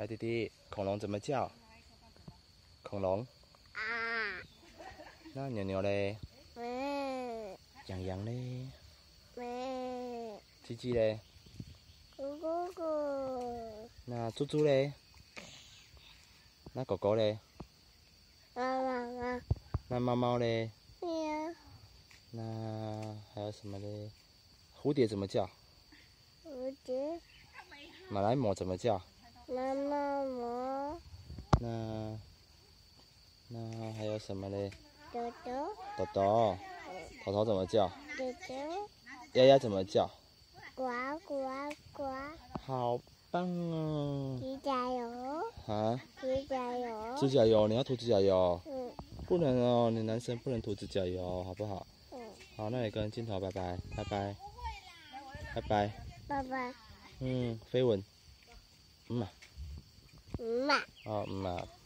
来，弟弟，恐龙怎么叫？恐龙。啊。那牛牛嘞？喂。羊羊嘞？喂。鸡鸡嘞？咕咕咕。那猪猪嘞？那狗狗嘞？妈妈妈。那猫猫嘞？喵。那还有什么嘞？蝴蝶怎么叫？蝴蝶。马来貘怎么叫？马来貘。那那还有什么嘞？豆豆。豆豆。头头怎么叫？豆豆。丫丫怎么叫？呱呱呱。好棒哦！指甲油。啊？指甲油。指甲油，你要涂指甲油？嗯。不能哦，你男生不能涂指甲油，好不好？嗯。好，那你跟镜头拜拜，拜拜。拜拜。拜拜。嗯，飞吻。嗯嘛。嗯嘛。哦，妈。